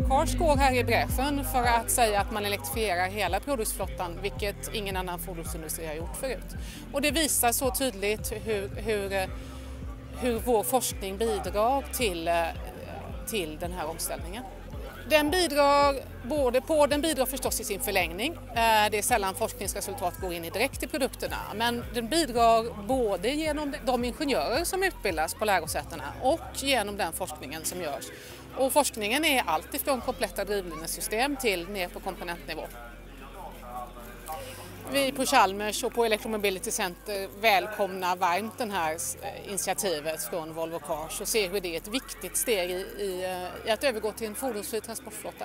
Cars går här i bräschen för att säga att man elektrifierar hela produktflottan, vilket ingen annan fordonsindustri har gjort förut. Och det visar så tydligt hur, hur, hur vår forskning bidrar till, eh, till den här omställningen. Den bidrar både på, den bidrar förstås i sin förlängning. Eh, det är sällan forskningsresultat går in direkt i produkterna, men den bidrar både genom de ingenjörer som utbildas på lärosätena och genom den forskningen som görs. Och forskningen är allt ifrån kompletta drivlinjesystem till ner på komponentnivå. Vi på Chalmers och på Electromobility Center välkomnar varmt det här eh, initiativet från Volvo Cars och ser hur det är ett viktigt steg i, i, eh, i att övergå till en fordonsfri transportflotta.